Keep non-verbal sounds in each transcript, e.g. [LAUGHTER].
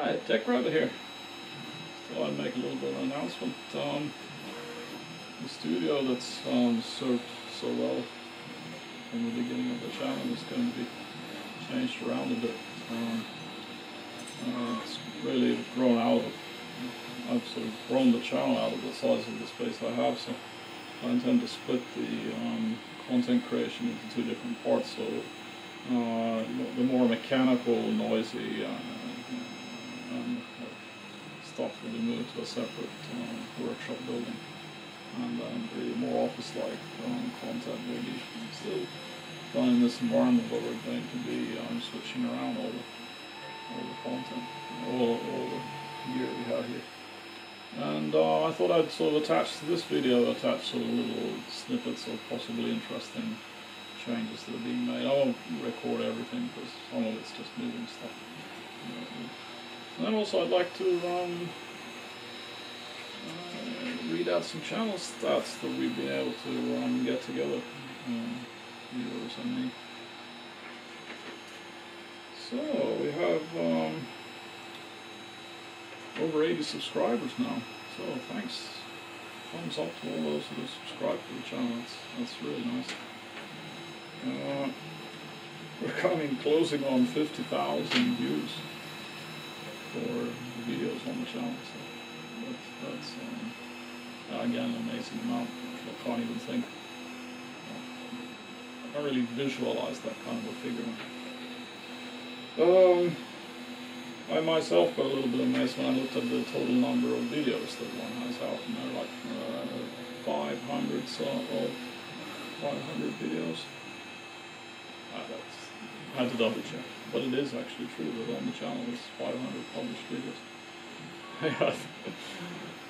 Hi, Tech Rabbit here. Thought I'd make a little bit of an announcement. Um, the studio that's um, served so well from the beginning of the channel is going to be changed around a bit. Um, uh, it's really grown out of, I've sort of grown the channel out of the size of the space I have, so I intend to split the um, content creation into two different parts. So uh, the more mechanical, noisy, uh, stuff will be moved to a separate uh, workshop building. And then the more office-like um, content will So done in this environment, but we're going to be um, switching around all the, all the content, all, all the gear we have here. And uh, I thought I'd sort of attach to this video, attach sort of little snippets of possibly interesting changes that are being made. I won't record everything because some of it's just moving stuff. Also I'd like to um, uh, read out some channel stats that we've been able to um, get together, um, viewers and me. So we have um, over 80 subscribers now. So thanks, thumbs up to all those that have subscribed to the channel. That's, that's really nice. Uh, we're coming closing on 50,000 views for the videos on the channel. So that's, that's um, again an amazing amount. I can't even think. I can't really visualize that kind of a figure. Um, I myself got a little bit amazed when I looked at the total number of videos that one has out, and they're like uh, 500 so, of 500 videos. Uh, I had to double check, but it is actually true that on the channel there's 500 published videos. [LAUGHS]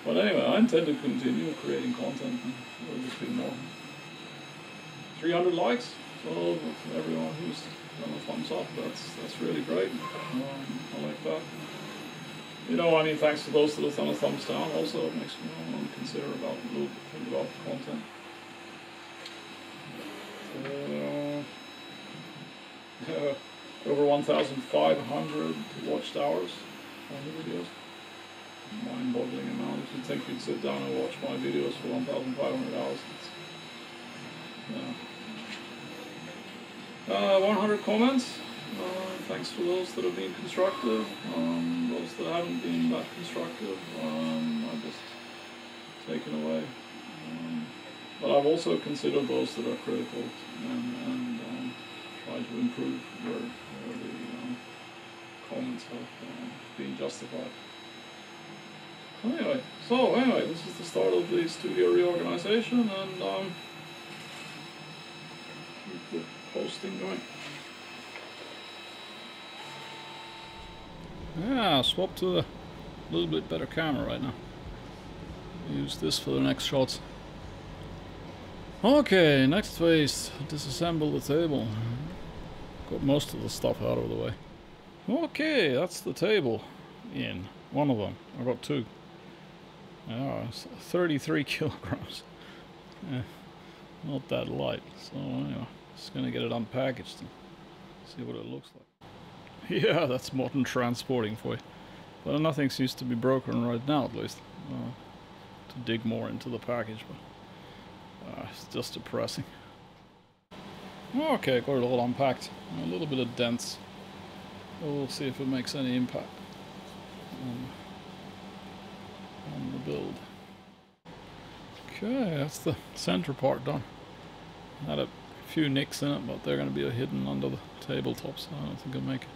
but anyway, I intend to continue creating content, and there'll just be more. 300 likes, so everyone who's done a thumbs up, that's that's really great. Um, I like that. You know, I mean, thanks to those that have done a thumbs down, also it makes me want to consider about little think about the content. Uh, over 1,500 watched hours on the videos. Mind-boggling amount. If you think you'd sit down and watch my videos for 1,500 hours, yeah. Uh, 100 comments. Uh, thanks for those that have been constructive. Um, those that haven't been that constructive, um, I've just taken away. Um, but I've also considered those that are critical and, and um, tried to improve where, uh, been justified. Anyway, so anyway, this is the start of the studio reorganization and um, keep the posting going. Yeah, swap to a little bit better camera right now. Use this for the next shots. Okay, next phase, disassemble the table. Got most of the stuff out of the way. Okay, that's the table in. One of them. I've got two. Yeah, 33 [LAUGHS] kilograms. Eh, not that light. So anyway, just gonna get it unpackaged and see what it looks like. [LAUGHS] Yeah, that's modern transporting for you. But nothing seems to be broken right now, at least. Uh, to dig more into the package, but uh, it's just depressing. Okay, got it all unpacked. A little bit of dents. We'll see if it makes any impact on, on the build. Okay, that's the center part done. Had a few nicks in it, but they're going to be hidden under the tabletop, so I don't think I'll make it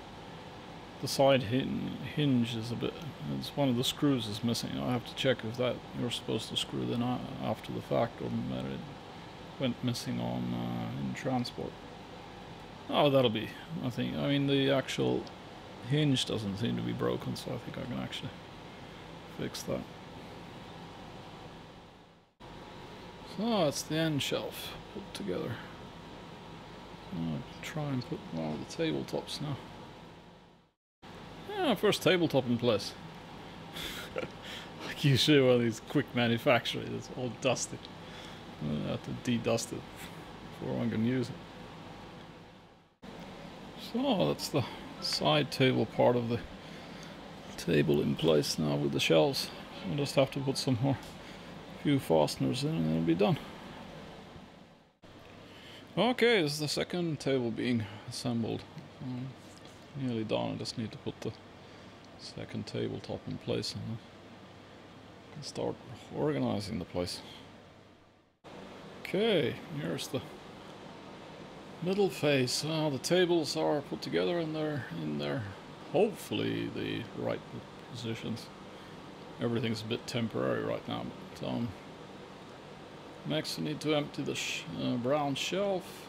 the side hinge is a bit it's one of the screws is missing I have to check if that you're supposed to screw them after the fact or that it went missing on uh, in transport oh that'll be I think I mean the actual hinge doesn't seem to be broken so I think I can actually fix that so that's the end shelf put together I'll try and put all the tabletops now Ah, first tabletop in place. [LAUGHS] like usually one of these quick manufacturers, it's all dusty. I have to de-dust it before one can use it. So that's the side table part of the table in place now with the shelves. I'll just have to put some more few fasteners in and it'll be done. Okay, this is the second table being assembled. Um, nearly done. I just need to put the second tabletop in place and start organizing the place. Okay, here's the middle face. Well, the tables are put together and they're in their hopefully the right positions. Everything's a bit temporary right now, but um, next I need to empty the sh uh, brown shelf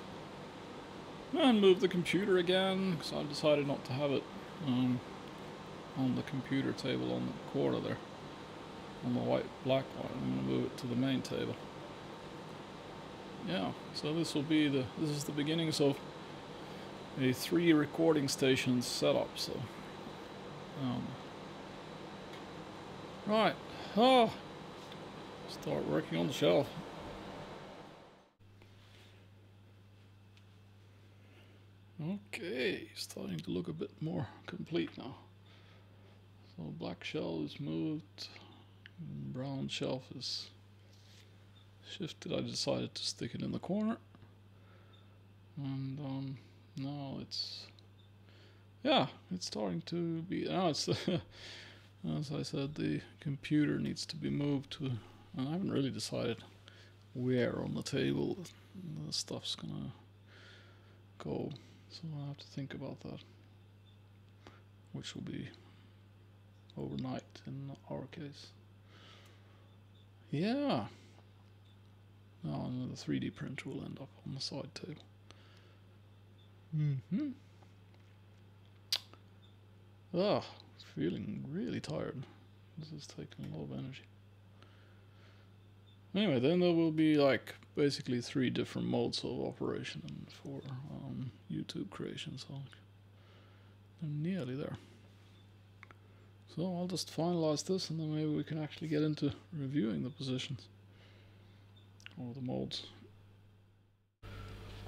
and move the computer again because I decided not to have it um, on the computer table on the corner there on the white black one. I'm going to move it to the main table yeah, so this will be the, this is the beginnings of a three recording stations setup, so. Um, right, oh, start working on the shelf. Okay, starting to look a bit more complete now. So black shell is moved, brown shelf is shifted, I decided to stick it in the corner. And um, now it's, yeah, it's starting to be, now it's, [LAUGHS] as I said, the computer needs to be moved to, and I haven't really decided where on the table the stuff's gonna go. So I have to think about that, which will be overnight in our case. Yeah. Now the 3D printer will end up on the side table. Mm-hmm. Ah, feeling really tired. This is taking a lot of energy. Anyway, then there will be like basically three different modes of operation for um, YouTube creation, so I'm nearly there. So I'll just finalize this and then maybe we can actually get into reviewing the positions or the molds.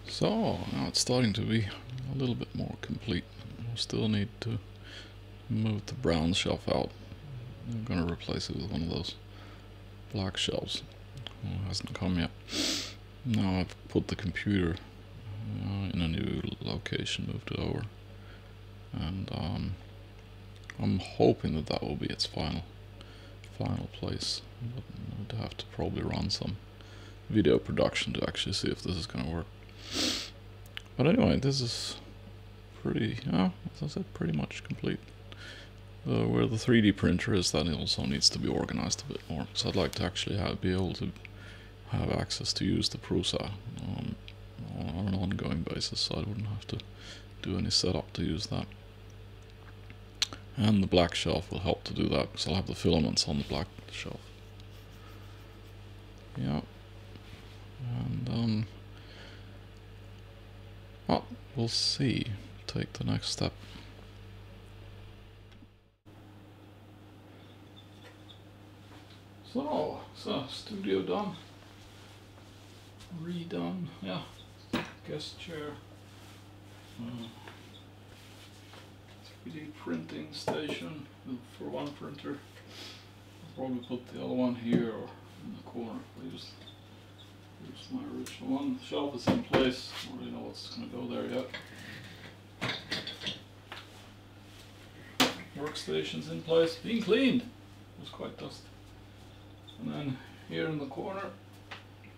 So now it's starting to be a little bit more complete. we still need to move the brown shelf out. I'm going to replace it with one of those black shelves. It hasn't come yet. Now I've put the computer uh, in a new location, moved it over. And um, I'm hoping that that will be its final final place. But I'd have to probably run some video production to actually see if this is going to work. But anyway, this is pretty, as I said, pretty much complete. Uh, where the 3D printer is, that also needs to be organized a bit more. So I'd like to actually have, be able to have access to use the Prusa on, on an ongoing basis, so I wouldn't have to do any setup to use that. And the black shelf will help to do that, because I'll have the filaments on the black shelf. Yeah. And, um, well, we'll see. Take the next step. So, so studio done, redone, yeah, guest chair, uh, 3D printing station for one printer. I'll probably put the other one here or in the corner. I just Here's my original one. The shelf is in place. I don't really know what's going to go there yet. Workstation's in place, being cleaned. It was quite dusty. And then here in the corner,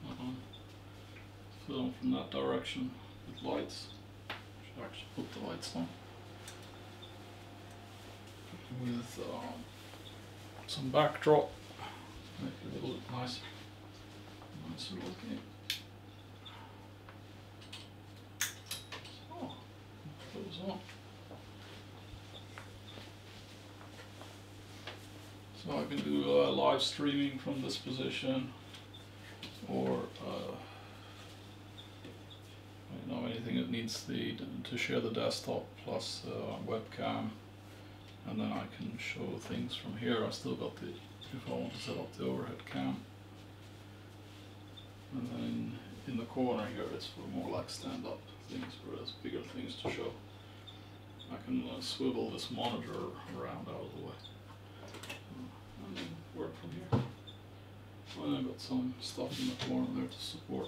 uh -huh, film from that direction with lights. Should actually put the lights on. With uh, some backdrop, make it a little bit nicer. So I can do uh, live streaming from this position or uh, you know anything that needs the to share the desktop plus uh, webcam and then I can show things from here. I still got the if I want to set up the overhead cam. And then in, the corner here it's for more like stand-up things, for there's bigger things to show. I can uh, swivel this monitor around out of the way. and then work from here. And I've got some stuff in the corner there to support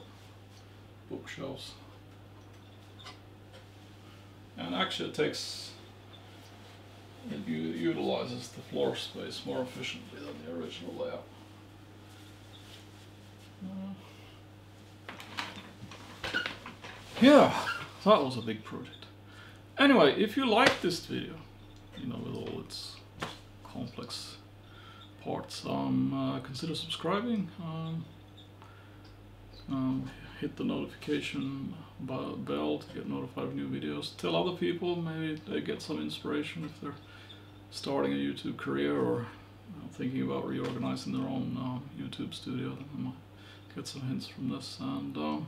bookshelves. And actually it takes, it utilizes the floor space more efficiently than the original layout. Yeah, that was a big project. Anyway, if you like this video, you know, with all its complex parts, um, uh, consider subscribing. Um, um, hit the notification bell to get notified of new videos. Tell other people, maybe they get some inspiration if they're starting a YouTube career or thinking about reorganizing their own uh, YouTube studio. They might get some hints from this. And um,